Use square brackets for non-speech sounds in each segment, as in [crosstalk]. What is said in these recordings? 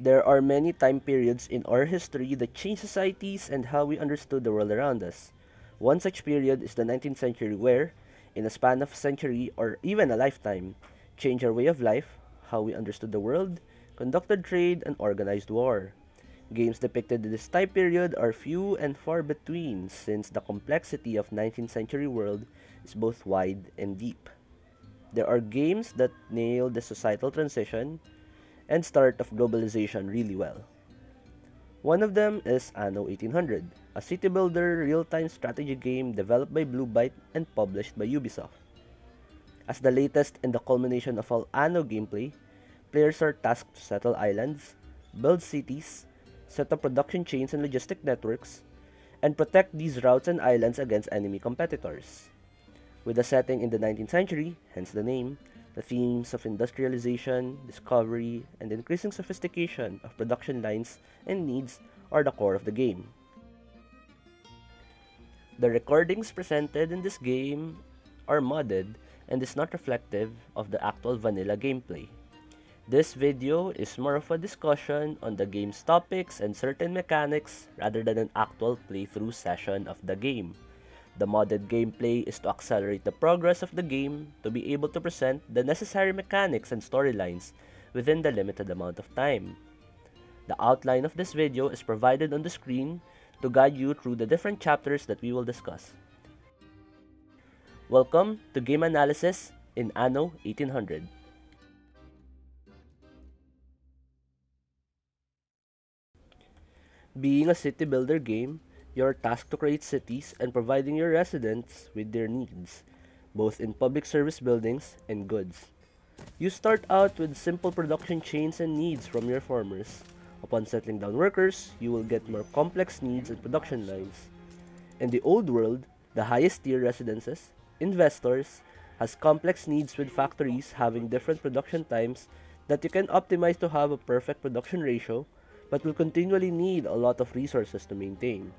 There are many time periods in our history that changed societies and how we understood the world around us. One such period is the 19th century where, in a span of a century or even a lifetime, changed our way of life, how we understood the world, conducted trade, and organized war. Games depicted in this time period are few and far between since the complexity of 19th century world is both wide and deep. There are games that nail the societal transition and start of globalization really well. One of them is Anno 1800, a city builder real-time strategy game developed by Blue Byte and published by Ubisoft. As the latest and the culmination of all Anno gameplay, players are tasked to settle islands, build cities, set up production chains and logistic networks, and protect these routes and islands against enemy competitors. With a setting in the 19th century, hence the name, the themes of industrialization, discovery, and increasing sophistication of production lines and needs are the core of the game. The recordings presented in this game are modded and is not reflective of the actual vanilla gameplay. This video is more of a discussion on the game's topics and certain mechanics rather than an actual playthrough session of the game. The modded gameplay is to accelerate the progress of the game to be able to present the necessary mechanics and storylines within the limited amount of time. The outline of this video is provided on the screen to guide you through the different chapters that we will discuss. Welcome to Game Analysis in Anno 1800. Being a city builder game, you are tasked to create cities and providing your residents with their needs, both in public service buildings and goods. You start out with simple production chains and needs from your farmers. Upon settling down workers, you will get more complex needs and production lines. In the old world, the highest tier residences investors has complex needs with factories having different production times that you can optimize to have a perfect production ratio but will continually need a lot of resources to maintain.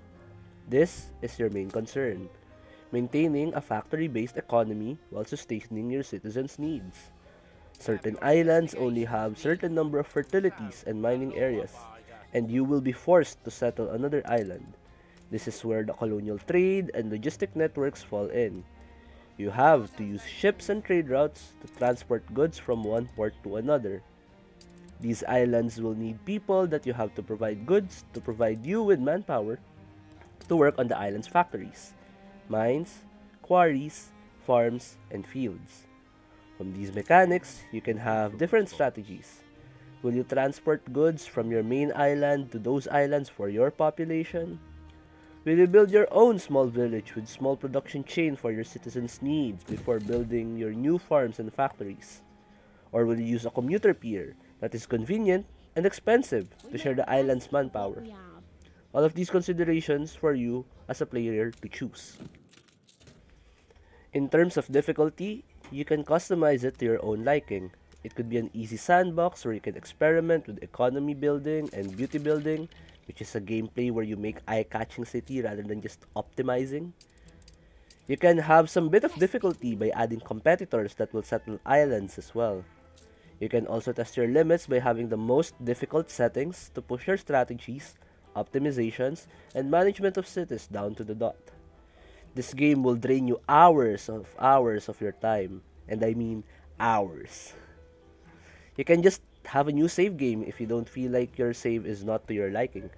This is your main concern, maintaining a factory-based economy while sustaining your citizens' needs. Certain islands only have certain number of fertilities and mining areas, and you will be forced to settle another island. This is where the colonial trade and logistic networks fall in. You have to use ships and trade routes to transport goods from one port to another. These islands will need people that you have to provide goods to provide you with manpower to work on the island's factories, mines, quarries, farms, and fields. From these mechanics, you can have different strategies. Will you transport goods from your main island to those islands for your population? Will you build your own small village with small production chain for your citizens' needs before building your new farms and factories? Or will you use a commuter pier that is convenient and expensive to share the island's manpower? All of these considerations for you as a player to choose. In terms of difficulty, you can customize it to your own liking. It could be an easy sandbox where you can experiment with economy building and beauty building which is a gameplay where you make eye-catching city rather than just optimizing. You can have some bit of difficulty by adding competitors that will settle islands as well. You can also test your limits by having the most difficult settings to push your strategies, optimizations, and management of cities down to the dot. This game will drain you hours of hours of your time, and I mean hours. You can just have a new save game if you don't feel like your save is not to your liking.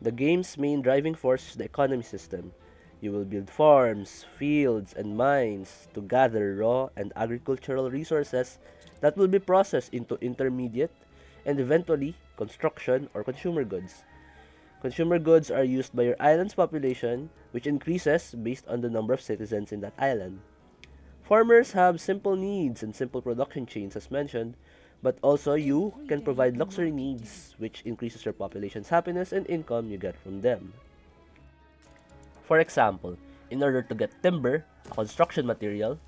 The game's main driving force is the economy system. You will build farms, fields, and mines to gather raw and agricultural resources that will be processed into intermediate and eventually construction or consumer goods. Consumer goods are used by your island's population, which increases based on the number of citizens in that island. Farmers have simple needs and simple production chains as mentioned, but also you can provide luxury needs which increases your population's happiness and income you get from them. For example, in order to get timber, a construction material,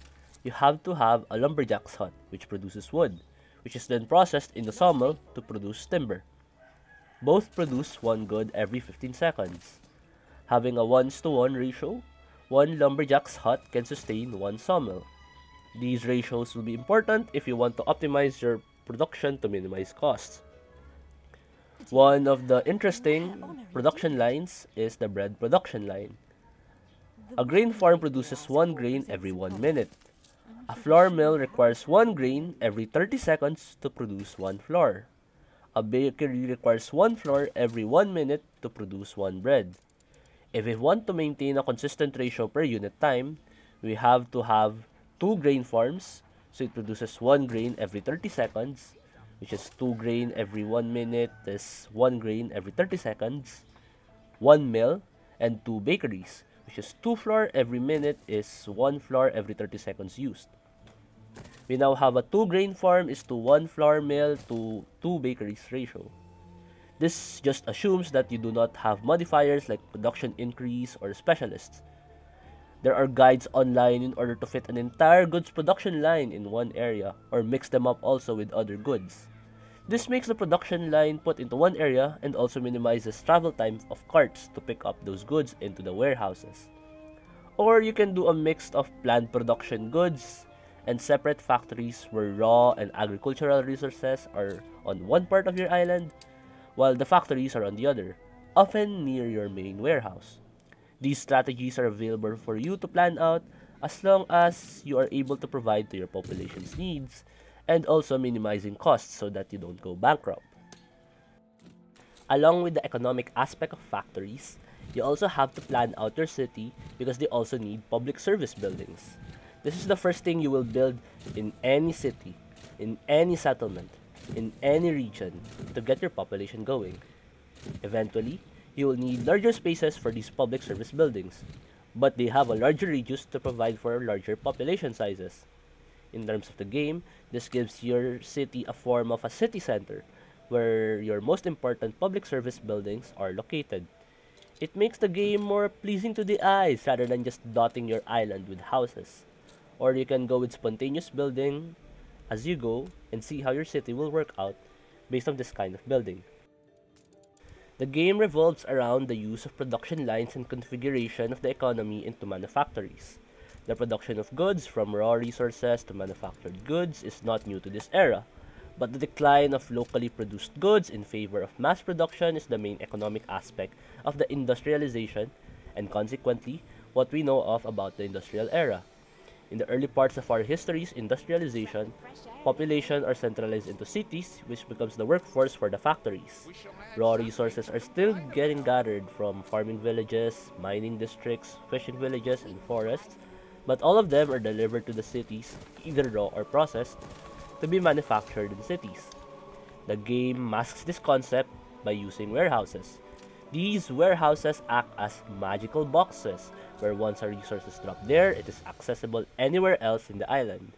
you have to have a lumberjack's hut which produces wood, which is then processed in the sawmill to produce timber. Both produce one good every 15 seconds. Having a 1 to 1 ratio, one lumberjack's hut can sustain one sawmill. These ratios will be important if you want to optimize your production to minimize costs. One of the interesting production lines is the bread production line. A grain farm produces one grain every one minute. A flour mill requires one grain every 30 seconds to produce one flour. A bakery requires one flour every one minute to produce one bread. If we want to maintain a consistent ratio per unit time, we have to have two grain farms, so it produces one grain every 30 seconds, which is two grain every one minute, is one grain every 30 seconds, one mill, and two bakeries, which is two flour every minute is one flour every 30 seconds used. We now have a two grain farm is to one flour mill to two bakeries ratio. This just assumes that you do not have modifiers like production increase or specialists. There are guides online in order to fit an entire goods production line in one area or mix them up also with other goods. This makes the production line put into one area and also minimizes travel time of carts to pick up those goods into the warehouses. Or you can do a mix of planned production goods and separate factories where raw and agricultural resources are on one part of your island, while the factories are on the other, often near your main warehouse. These strategies are available for you to plan out as long as you are able to provide to your population's needs and also minimizing costs so that you don't go bankrupt. Along with the economic aspect of factories, you also have to plan out your city because they also need public service buildings. This is the first thing you will build in any city, in any settlement, in any region to get your population going. Eventually, you will need larger spaces for these public service buildings, but they have a larger radius to provide for larger population sizes. In terms of the game, this gives your city a form of a city center, where your most important public service buildings are located. It makes the game more pleasing to the eyes rather than just dotting your island with houses. Or you can go with spontaneous building as you go and see how your city will work out based on this kind of building. The game revolves around the use of production lines and configuration of the economy into manufactories. The production of goods from raw resources to manufactured goods is not new to this era, but the decline of locally produced goods in favor of mass production is the main economic aspect of the industrialization and consequently what we know of about the industrial era. In the early parts of our history's industrialization, population are centralized into cities, which becomes the workforce for the factories. Raw resources are still getting gathered from farming villages, mining districts, fishing villages, and forests, but all of them are delivered to the cities, either raw or processed, to be manufactured in cities. The game masks this concept by using warehouses. These warehouses act as magical boxes where once a resource is dropped there, it is accessible anywhere else in the island.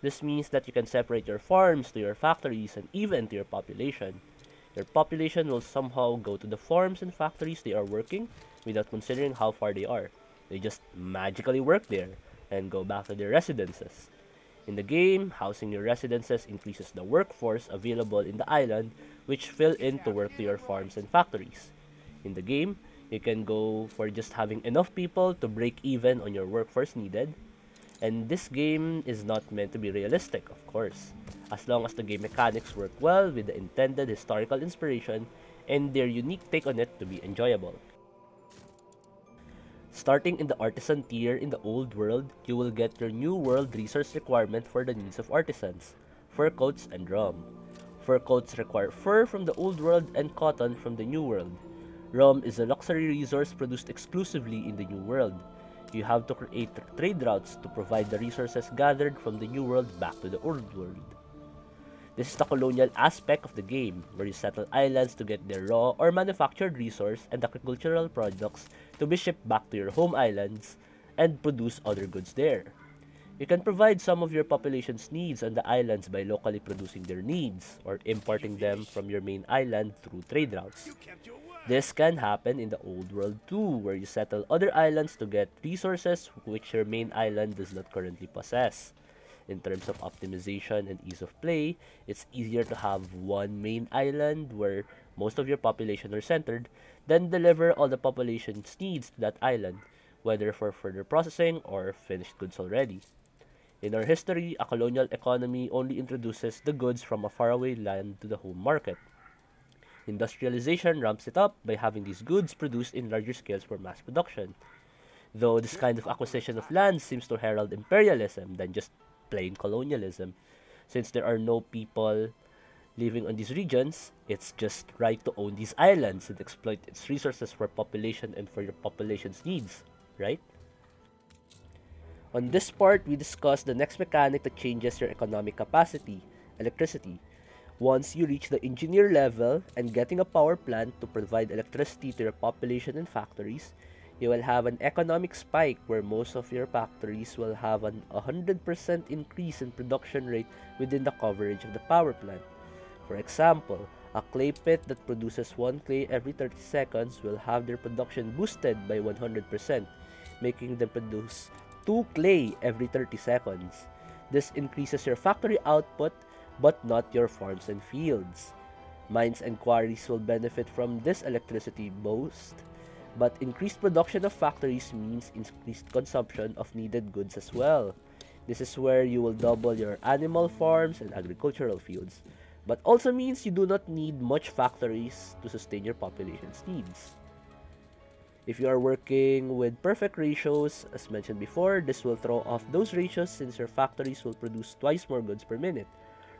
This means that you can separate your farms to your factories and even to your population. Your population will somehow go to the farms and factories they are working without considering how far they are. They just magically work there and go back to their residences. In the game, housing your residences increases the workforce available in the island which fill in to work to your farms and factories. In the game, you can go for just having enough people to break even on your workforce needed. And this game is not meant to be realistic, of course, as long as the game mechanics work well with the intended historical inspiration and their unique take on it to be enjoyable. Starting in the artisan tier in the old world, you will get your new world resource requirement for the needs of artisans, fur coats and rum. Fur coats require fur from the old world and cotton from the new world. Rum is a luxury resource produced exclusively in the New World. You have to create trade routes to provide the resources gathered from the New World back to the Old World. This is the colonial aspect of the game, where you settle islands to get their raw or manufactured resource and agricultural products to be shipped back to your home islands and produce other goods there. You can provide some of your population's needs on the islands by locally producing their needs or importing them from your main island through trade routes. This can happen in the old world too, where you settle other islands to get resources which your main island does not currently possess. In terms of optimization and ease of play, it's easier to have one main island where most of your population are centered, then deliver all the population's needs to that island, whether for further processing or finished goods already. In our history, a colonial economy only introduces the goods from a faraway land to the home market. Industrialization ramps it up by having these goods produced in larger scales for mass production. Though this kind of acquisition of land seems to herald imperialism than just plain colonialism, since there are no people living on these regions, it's just right to own these islands and exploit its resources for population and for your population's needs, right? On this part, we discuss the next mechanic that changes your economic capacity, electricity. Once you reach the engineer level and getting a power plant to provide electricity to your population and factories, you will have an economic spike where most of your factories will have an 100% increase in production rate within the coverage of the power plant. For example, a clay pit that produces one clay every 30 seconds will have their production boosted by 100%, making them produce two clay every 30 seconds. This increases your factory output but not your farms and fields. Mines and quarries will benefit from this electricity boost, but increased production of factories means increased consumption of needed goods as well. This is where you will double your animal farms and agricultural fields but also means you do not need much factories to sustain your population's needs. If you are working with perfect ratios, as mentioned before, this will throw off those ratios since your factories will produce twice more goods per minute,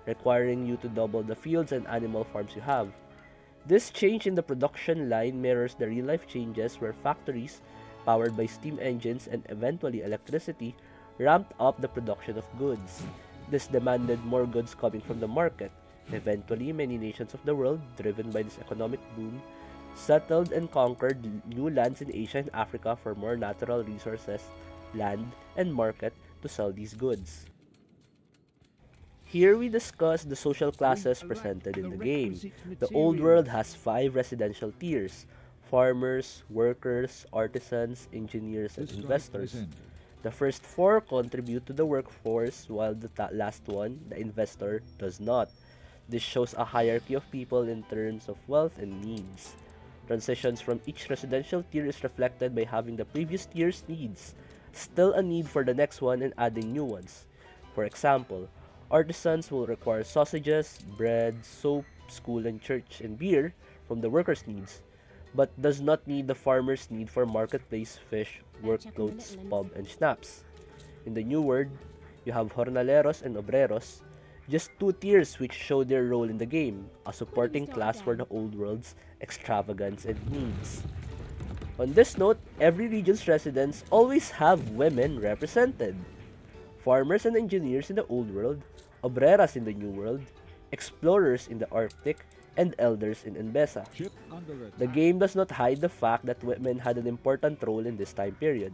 requiring you to double the fields and animal farms you have. This change in the production line mirrors the real-life changes where factories, powered by steam engines and eventually electricity, ramped up the production of goods. This demanded more goods coming from the market, Eventually, many nations of the world, driven by this economic boom, settled and conquered new lands in Asia and Africa for more natural resources, land, and market to sell these goods. Here we discuss the social classes presented in the game. The old world has five residential tiers, farmers, workers, artisans, engineers, and investors. The first four contribute to the workforce while the last one, the investor, does not. This shows a hierarchy of people in terms of wealth and needs. Transitions from each residential tier is reflected by having the previous tier's needs, still a need for the next one and adding new ones. For example, artisans will require sausages, bread, soap, school and church, and beer from the workers' needs, but does not need the farmer's need for marketplace, fish, work clothes, pub, and schnapps. In the new world, you have jornaleros and obreros, just two tiers which show their role in the game, a supporting class for the old world's extravagance and needs. On this note, every region's residents always have women represented. Farmers and engineers in the old world, obreras in the new world, explorers in the Arctic, and elders in Enbesa. The game does not hide the fact that women had an important role in this time period.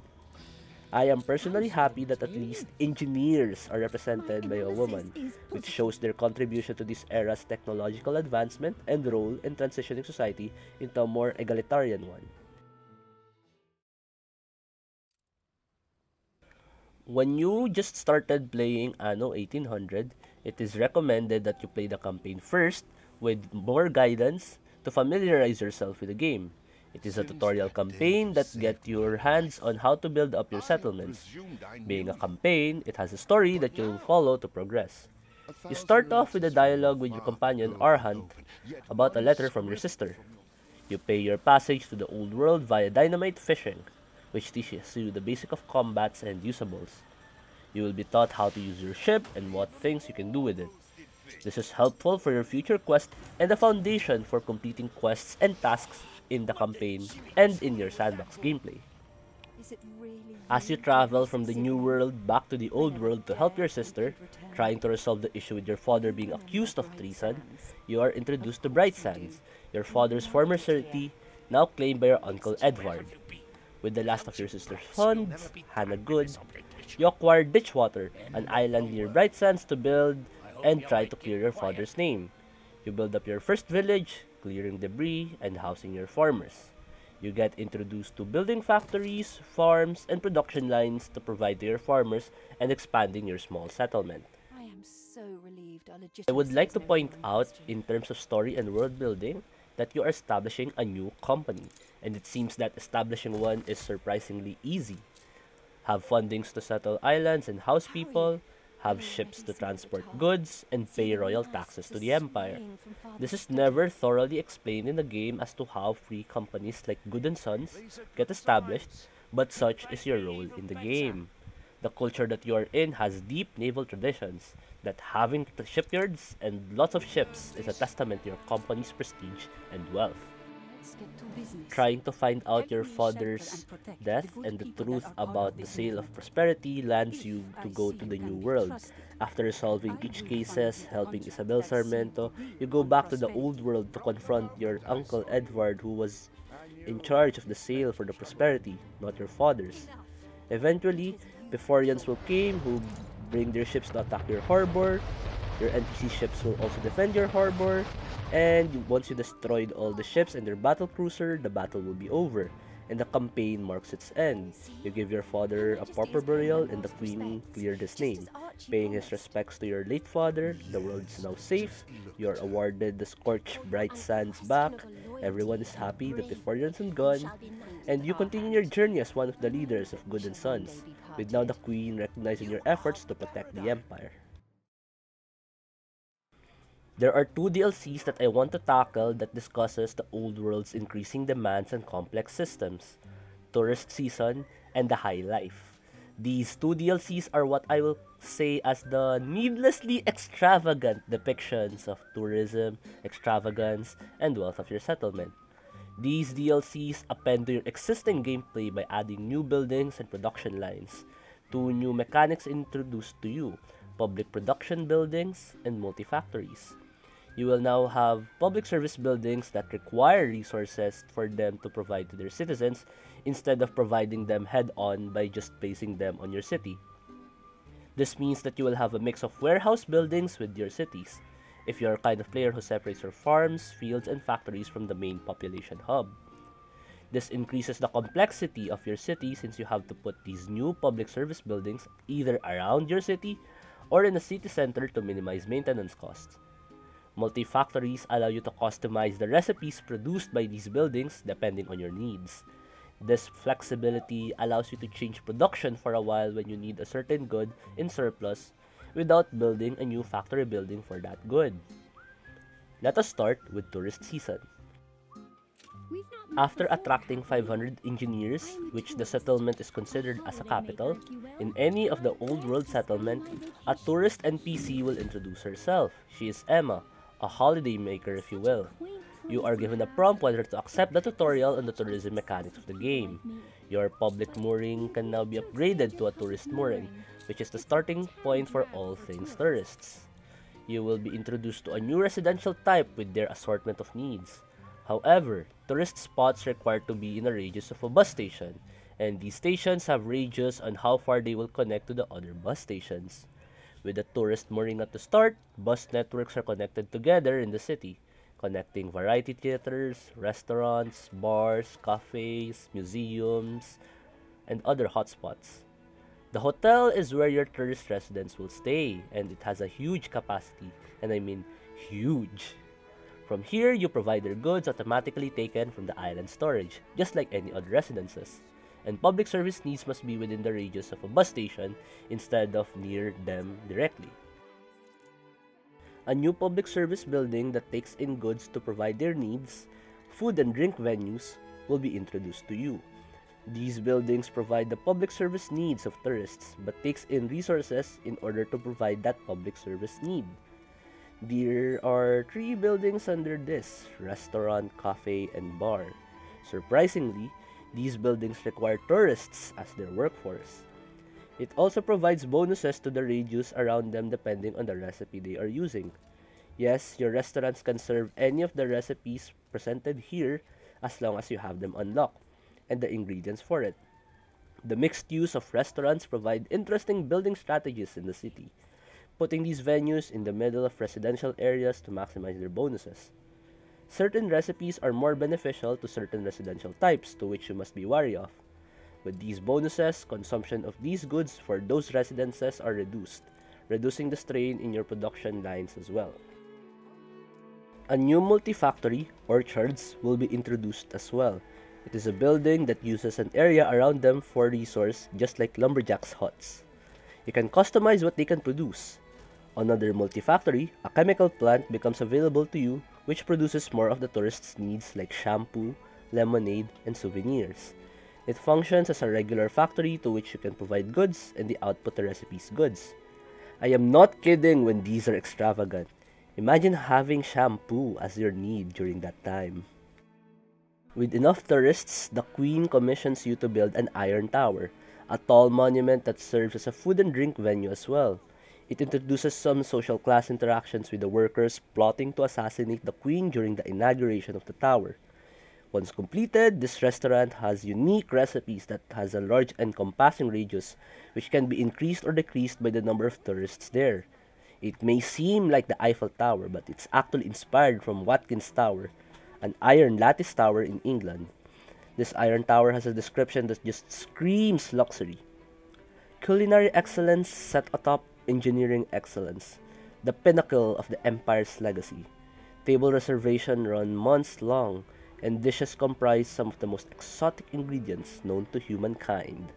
I am personally happy that at least engineers are represented by a woman, which shows their contribution to this era's technological advancement and role in transitioning society into a more egalitarian one. When you just started playing Anno 1800, it is recommended that you play the campaign first with more guidance to familiarize yourself with the game. It is a tutorial campaign that get your hands on how to build up your settlements. Being a campaign, it has a story that you'll follow to progress. You start off with a dialogue with your companion Arhant about a letter from your sister. You pay your passage to the old world via dynamite fishing, which teaches you the basic of combats and usables. You will be taught how to use your ship and what things you can do with it. This is helpful for your future quest and a foundation for completing quests and tasks in the campaign and in your sandbox gameplay. As you travel from the new world back to the old world to help your sister, trying to resolve the issue with your father being accused of treason, you are introduced to Bright Sands, your father's former city, now claimed by your uncle Edward. With the last of your sister's funds, Hannah Good, you acquire Ditchwater, an island near Bright Sands to build and try to clear your father's name. You build up your first village, clearing debris, and housing your farmers. You get introduced to building factories, farms, and production lines to provide to your farmers and expanding your small settlement. I am so relieved I would like to point out, in terms of story and world building, that you are establishing a new company, and it seems that establishing one is surprisingly easy. Have fundings to settle islands and house people, have ships to transport goods, and pay royal taxes to the Empire. This is never thoroughly explained in the game as to how free companies like Good and Sons get established, but such is your role in the game. The culture that you are in has deep naval traditions, that having shipyards and lots of ships is a testament to your company's prestige and wealth. Trying to find out your father's death and the truth about the sale of prosperity lands you to go to the new world. After resolving each cases, helping Isabel Sarmiento, you go back to the old world to confront your uncle Edward who was in charge of the sale for the prosperity, not your father's. Eventually, Pyrphorians will came who bring their ships to attack your harbor. Your NPC ships will also defend your harbor. And once you destroyed all the ships and their battle cruiser, the battle will be over, and the campaign marks its end. You give your father a proper burial, and the queen cleared his name. Paying his respects to your late father, the world is now safe. You are awarded the scorched bright sands back. Everyone is happy that the Pyrphorians are gone, and you continue your journey as one of the leaders of Good and Sons, with now the queen recognizing your efforts to protect the empire. There are two DLCs that I want to tackle that discusses the old world's increasing demands and complex systems, Tourist Season and The High Life. These two DLCs are what I will say as the needlessly extravagant depictions of tourism, extravagance, and wealth of your settlement. These DLCs append to your existing gameplay by adding new buildings and production lines, two new mechanics introduced to you, public production buildings, and multi-factories you will now have public service buildings that require resources for them to provide to their citizens instead of providing them head on by just placing them on your city. This means that you will have a mix of warehouse buildings with your cities, if you're a kind of player who separates your farms, fields, and factories from the main population hub. This increases the complexity of your city since you have to put these new public service buildings either around your city or in a city center to minimize maintenance costs. Multi-factories allow you to customize the recipes produced by these buildings depending on your needs. This flexibility allows you to change production for a while when you need a certain good in surplus without building a new factory building for that good. Let us start with tourist season. After attracting 500 engineers, which the settlement is considered as a capital, in any of the old world settlement, a tourist NPC will introduce herself. She is Emma, a holiday maker if you will. You are given a prompt whether to accept the tutorial on the tourism mechanics of the game. Your public mooring can now be upgraded to a tourist mooring, which is the starting point for all things tourists. You will be introduced to a new residential type with their assortment of needs. However, tourist spots require to be in a radius of a bus station, and these stations have radius on how far they will connect to the other bus stations. With the tourist mooring at the start, bus networks are connected together in the city, connecting variety theaters, restaurants, bars, cafes, museums, and other hotspots. The hotel is where your tourist residents will stay, and it has a huge capacity, and I mean huge. From here, you provide their goods automatically taken from the island storage, just like any other residences and public service needs must be within the radius of a bus station instead of near them directly. A new public service building that takes in goods to provide their needs, food and drink venues, will be introduced to you. These buildings provide the public service needs of tourists but takes in resources in order to provide that public service need. There are three buildings under this restaurant, cafe, and bar. Surprisingly, these buildings require tourists as their workforce. It also provides bonuses to the radius around them depending on the recipe they are using. Yes, your restaurants can serve any of the recipes presented here as long as you have them unlocked and the ingredients for it. The mixed use of restaurants provide interesting building strategies in the city, putting these venues in the middle of residential areas to maximize their bonuses. Certain recipes are more beneficial to certain residential types to which you must be wary of. With these bonuses, consumption of these goods for those residences are reduced, reducing the strain in your production lines as well. A new multi-factory, orchards, will be introduced as well. It is a building that uses an area around them for resource just like lumberjacks' huts. You can customize what they can produce. Another multi-factory, a chemical plant becomes available to you which produces more of the tourists' needs like shampoo, lemonade, and souvenirs. It functions as a regular factory to which you can provide goods and the output the recipe's goods. I am not kidding when these are extravagant. Imagine having shampoo as your need during that time. With enough tourists, the Queen commissions you to build an iron tower, a tall monument that serves as a food and drink venue as well. It introduces some social class interactions with the workers plotting to assassinate the Queen during the inauguration of the tower. Once completed, this restaurant has unique recipes that has a large encompassing radius which can be increased or decreased by the number of tourists there. It may seem like the Eiffel Tower, but it's actually inspired from Watkins Tower, an iron lattice tower in England. This iron tower has a description that just screams luxury. Culinary excellence set atop engineering excellence, the pinnacle of the empire's legacy. Table reservation run months long, and dishes comprise some of the most exotic ingredients known to humankind.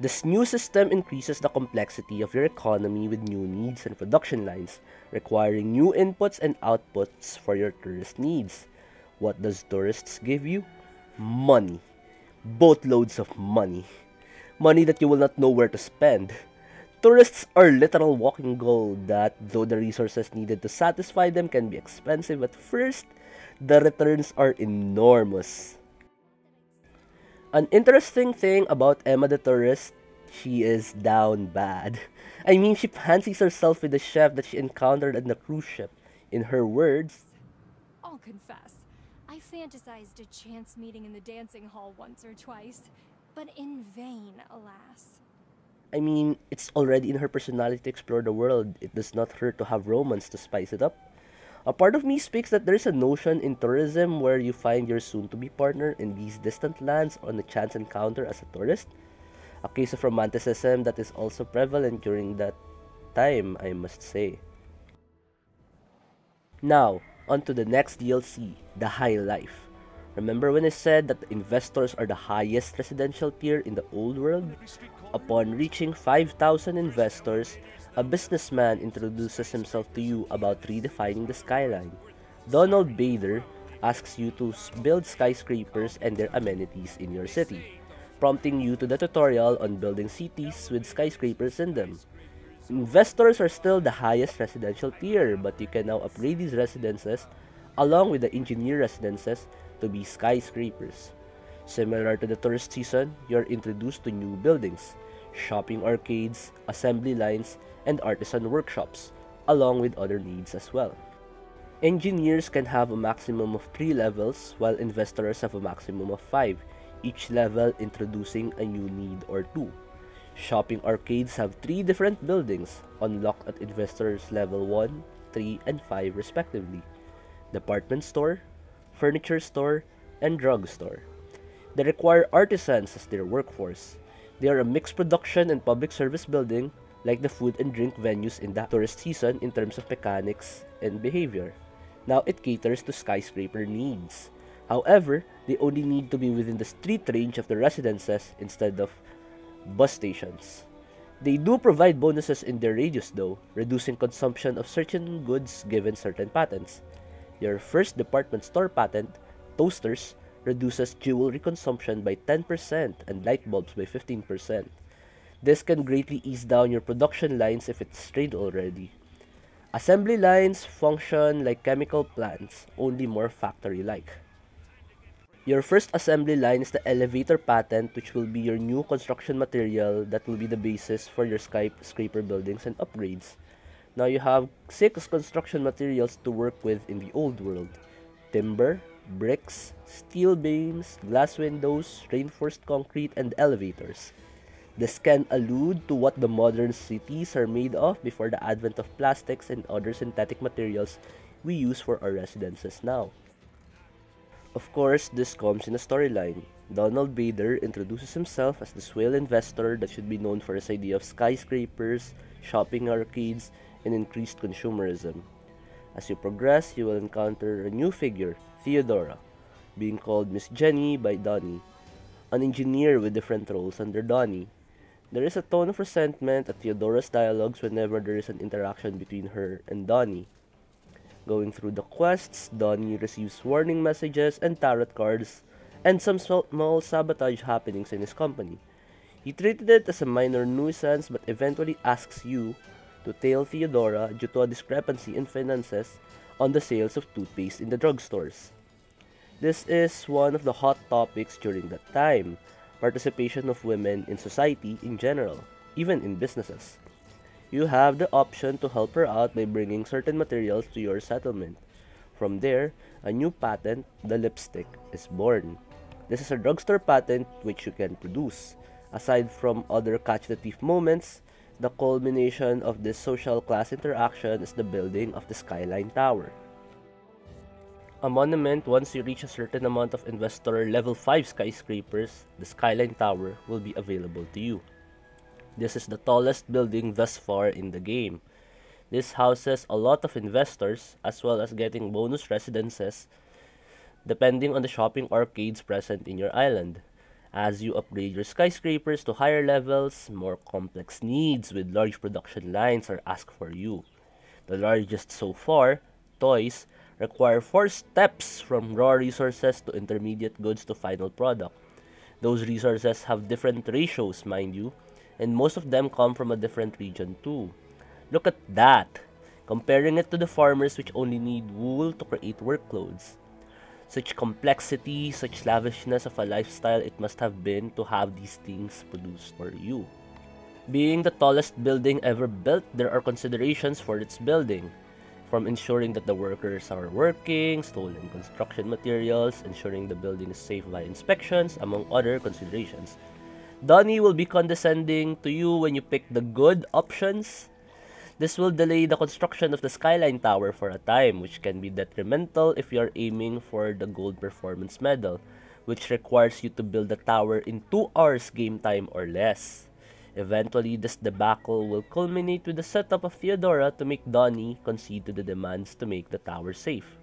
This new system increases the complexity of your economy with new needs and production lines, requiring new inputs and outputs for your tourist needs. What does tourists give you? Money. Boatloads of money. Money that you will not know where to spend. Tourists are literal walking gold that, though the resources needed to satisfy them can be expensive at first, the returns are enormous. An interesting thing about Emma the tourist, she is down bad. [laughs] I mean, she fancies herself with the chef that she encountered on the cruise ship. In her words, I'll confess, I fantasized a chance meeting in the dancing hall once or twice, but in vain, alas. I mean, it's already in her personality to explore the world. It does not hurt to have romance to spice it up. A part of me speaks that there's a notion in tourism where you find your soon-to-be partner in these distant lands on a chance encounter as a tourist. A case of romanticism that is also prevalent during that time, I must say. Now, on to the next DLC, the High Life. Remember when I said that investors are the highest residential tier in the old world? Upon reaching 5,000 investors, a businessman introduces himself to you about redefining the skyline. Donald Bader asks you to build skyscrapers and their amenities in your city, prompting you to the tutorial on building cities with skyscrapers in them. Investors are still the highest residential tier, but you can now upgrade these residences along with the engineer residences to be skyscrapers. Similar to the tourist season, you're introduced to new buildings, shopping arcades, assembly lines, and artisan workshops, along with other needs as well. Engineers can have a maximum of 3 levels, while investors have a maximum of 5, each level introducing a new need or 2. Shopping arcades have 3 different buildings, unlocked at investors level 1, 3, and 5 respectively. Department store, furniture store, and drug store. They require artisans as their workforce. They are a mixed production and public service building like the food and drink venues in the tourist season in terms of mechanics and behavior. Now it caters to skyscraper needs. However, they only need to be within the street range of the residences instead of bus stations. They do provide bonuses in their radius though, reducing consumption of certain goods given certain patents. Your first department store patent, toasters, reduces jewelry consumption by 10% and light bulbs by 15%. This can greatly ease down your production lines if it's strained already. Assembly lines function like chemical plants, only more factory-like. Your first assembly line is the elevator patent which will be your new construction material that will be the basis for your skyscraper buildings and upgrades. Now you have six construction materials to work with in the old world. Timber, bricks, steel beams, glass windows, reinforced concrete, and elevators. This can allude to what the modern cities are made of before the advent of plastics and other synthetic materials we use for our residences now. Of course, this comes in a storyline. Donald Bader introduces himself as the swell investor that should be known for his idea of skyscrapers, shopping arcades, and increased consumerism. As you progress, you will encounter a new figure, Theodora, being called Miss Jenny by Donnie, an engineer with different roles under Donnie. There is a tone of resentment at Theodora's dialogues whenever there is an interaction between her and Donnie. Going through the quests, Donnie receives warning messages and tarot cards, and some small sabotage happenings in his company. He treated it as a minor nuisance but eventually asks you to tail Theodora due to a discrepancy in finances on the sales of toothpaste in the drugstores. This is one of the hot topics during that time participation of women in society in general, even in businesses. You have the option to help her out by bringing certain materials to your settlement. From there, a new patent, the lipstick, is born. This is a drugstore patent which you can produce. Aside from other catch the thief moments, the culmination of this social class interaction is the building of the Skyline Tower. A monument, once you reach a certain amount of investor level 5 skyscrapers, the Skyline Tower will be available to you. This is the tallest building thus far in the game. This houses a lot of investors as well as getting bonus residences depending on the shopping arcades present in your island. As you upgrade your skyscrapers to higher levels, more complex needs with large production lines are asked for you. The largest so far, toys, require four steps from raw resources to intermediate goods to final product. Those resources have different ratios, mind you, and most of them come from a different region too. Look at that! Comparing it to the farmers which only need wool to create work clothes. Such complexity, such lavishness of a lifestyle it must have been to have these things produced for you. Being the tallest building ever built, there are considerations for its building from ensuring that the workers are working, stolen construction materials, ensuring the building is safe by inspections, among other considerations. Donnie will be condescending to you when you pick the good options. This will delay the construction of the Skyline Tower for a time, which can be detrimental if you are aiming for the Gold Performance Medal, which requires you to build the tower in 2 hours game time or less. Eventually, this debacle will culminate with the setup of Theodora to make Donnie concede to the demands to make the tower safe.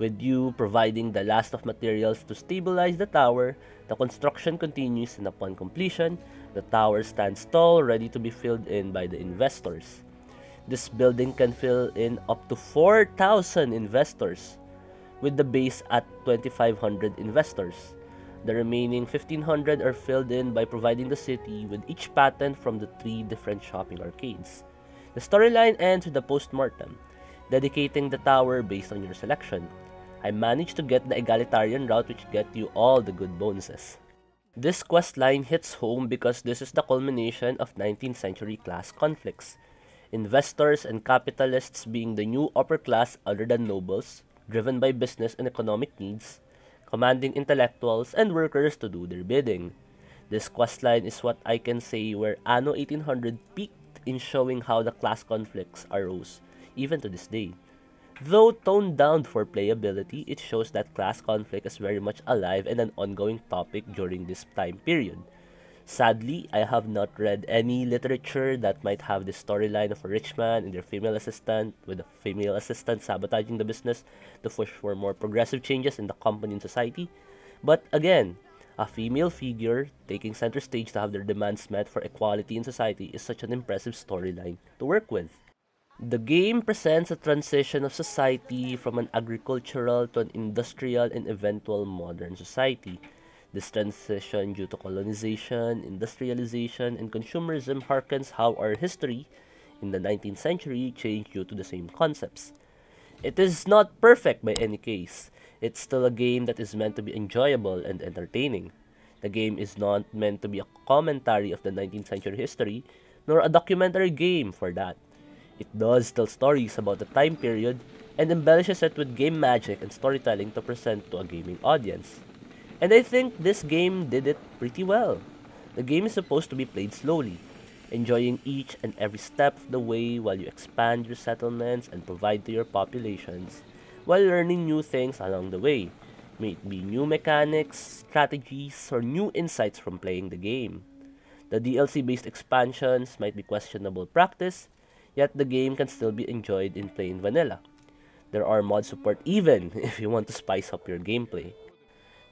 With you providing the last of materials to stabilize the tower, the construction continues and upon completion, the tower stands tall, ready to be filled in by the investors. This building can fill in up to 4,000 investors, with the base at 2,500 investors. The remaining 1500 are filled in by providing the city with each patent from the three different shopping arcades. The storyline ends with a post-mortem, dedicating the tower based on your selection. I managed to get the egalitarian route which get you all the good bonuses. This quest line hits home because this is the culmination of 19th century class conflicts. Investors and capitalists being the new upper class other than nobles, driven by business and economic needs, commanding intellectuals and workers to do their bidding. This questline is what I can say where Anno 1800 peaked in showing how the class conflicts arose, even to this day. Though toned down for playability, it shows that class conflict is very much alive and an ongoing topic during this time period. Sadly, I have not read any literature that might have the storyline of a rich man and their female assistant, with a female assistant sabotaging the business to push for more progressive changes in the company and society. But again, a female figure taking center stage to have their demands met for equality in society is such an impressive storyline to work with. The game presents a transition of society from an agricultural to an industrial and eventual modern society. This transition due to colonization, industrialization, and consumerism harkens how our history in the 19th century changed due to the same concepts. It is not perfect by any case. It's still a game that is meant to be enjoyable and entertaining. The game is not meant to be a commentary of the 19th century history, nor a documentary game for that. It does tell stories about the time period and embellishes it with game magic and storytelling to present to a gaming audience. And I think this game did it pretty well. The game is supposed to be played slowly, enjoying each and every step of the way while you expand your settlements and provide to your populations, while learning new things along the way, may it be new mechanics, strategies, or new insights from playing the game. The DLC-based expansions might be questionable practice, yet the game can still be enjoyed in plain vanilla. There are mod support even [laughs] if you want to spice up your gameplay.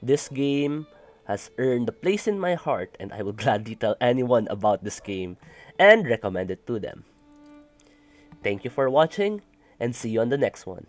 This game has earned a place in my heart and I will [laughs] gladly tell anyone about this game and recommend it to them. Thank you for watching and see you on the next one.